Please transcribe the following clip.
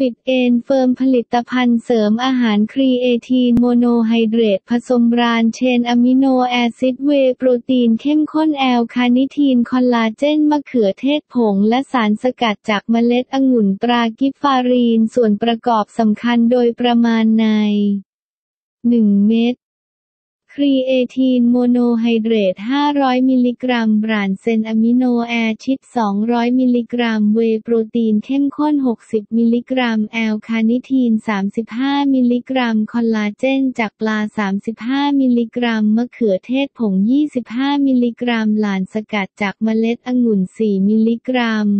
ฟิตเอนเฟิร์มผลิตภัณฑ์เสริมอาหาร creatine monohydrate ผสม branched-chain amino acid เวย์โปรตีนเข้มข้น L-carnitine คอลลาเจนมะเขือเทศผง และสารสกัดจากเมล็ดองุ่นตรากิฟฟารีนส่วนประกอบสำคัญโดยประมาณใน 1 เม็ด creatine monohydrate 500 มิลลิกรัม branched-chain amino a cid 200 มิลลิกรัม เวย์โปรตีนเข้มข้น 60 มิลลิกรัม L-carnitine 35 มิลลิกรัม คอลลาเจน จากปลา 35 มิลลิกรัม มะเขือเทศผง 25 มิลลิกรัม สารสกัดจากเมล็ดองุ่น 4 มิลลิกรัม